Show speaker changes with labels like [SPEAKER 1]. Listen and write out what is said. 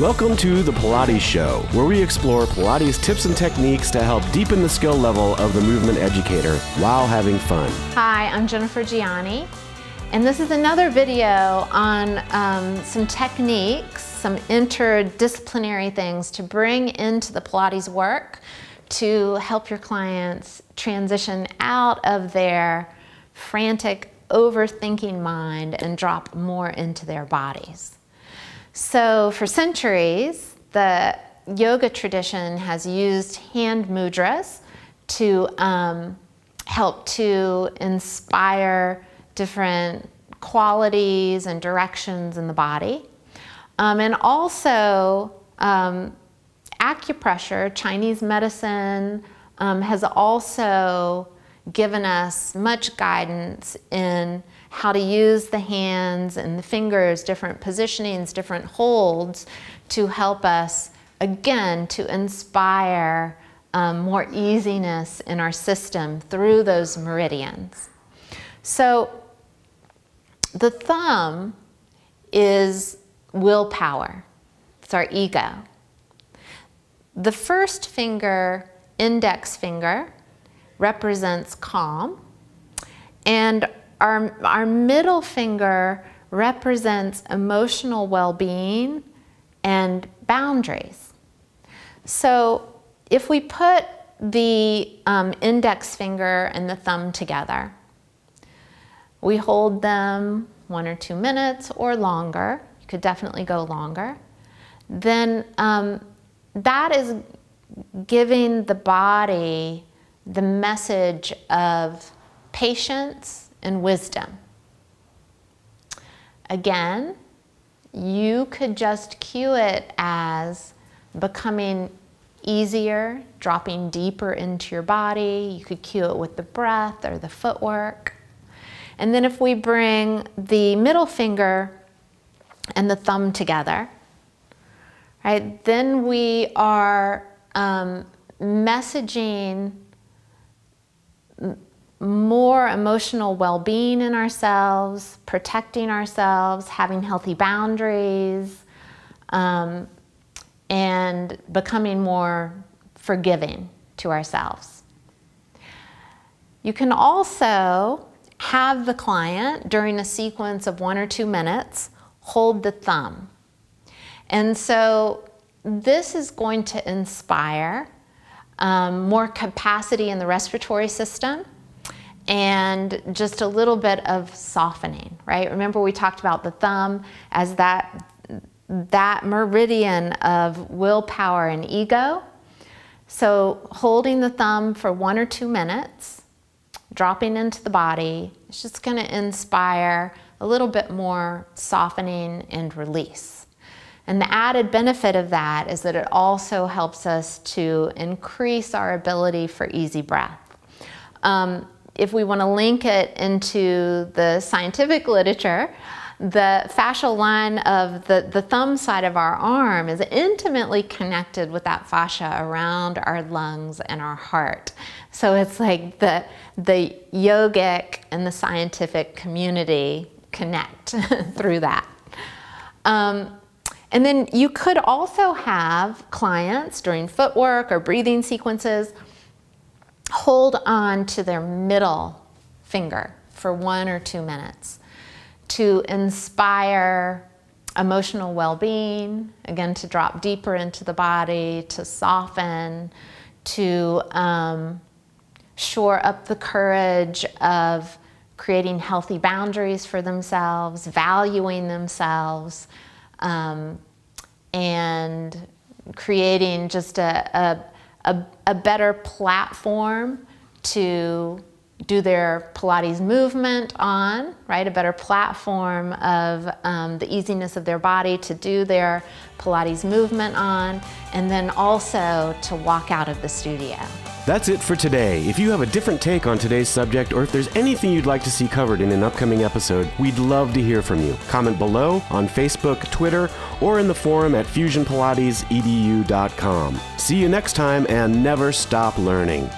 [SPEAKER 1] Welcome to the Pilates Show, where we explore Pilates tips and techniques to help deepen the skill level of the movement educator while having fun.
[SPEAKER 2] Hi, I'm Jennifer Gianni, and this is another video on um, some techniques, some interdisciplinary things to bring into the Pilates work to help your clients transition out of their frantic, overthinking mind and drop more into their bodies. So for centuries, the yoga tradition has used hand mudras to um, help to inspire different qualities and directions in the body. Um, and also, um, acupressure, Chinese medicine, um, has also given us much guidance in how to use the hands and the fingers, different positionings, different holds to help us, again, to inspire um, more easiness in our system through those meridians. So the thumb is willpower, it's our ego. The first finger, index finger, represents calm, and our, our middle finger represents emotional well-being and boundaries. So if we put the um, index finger and the thumb together, we hold them one or two minutes or longer. You could definitely go longer. Then um, that is giving the body the message of patience and wisdom. Again, you could just cue it as becoming easier, dropping deeper into your body. You could cue it with the breath or the footwork. And then if we bring the middle finger and the thumb together, right, then we are um, messaging more emotional well being in ourselves, protecting ourselves, having healthy boundaries, um, and becoming more forgiving to ourselves. You can also have the client during a sequence of one or two minutes hold the thumb. And so this is going to inspire um, more capacity in the respiratory system and just a little bit of softening, right? Remember we talked about the thumb as that, that meridian of willpower and ego. So holding the thumb for one or two minutes, dropping into the body, it's just gonna inspire a little bit more softening and release. And the added benefit of that is that it also helps us to increase our ability for easy breath. Um, if we want to link it into the scientific literature, the fascial line of the, the thumb side of our arm is intimately connected with that fascia around our lungs and our heart. So it's like the, the yogic and the scientific community connect through that. Um, and then you could also have clients during footwork or breathing sequences hold on to their middle finger for one or two minutes to inspire emotional well-being, again, to drop deeper into the body, to soften, to um, shore up the courage of creating healthy boundaries for themselves, valuing themselves, um, and creating just a, a a, a better platform to do their Pilates movement on, right? A better platform of um, the easiness of their body to do their Pilates movement on, and then also to walk out of the studio.
[SPEAKER 1] That's it for today. If you have a different take on today's subject or if there's anything you'd like to see covered in an upcoming episode, we'd love to hear from you. Comment below on Facebook, Twitter, or in the forum at fusionpilatesedu.com. See you next time and never stop learning.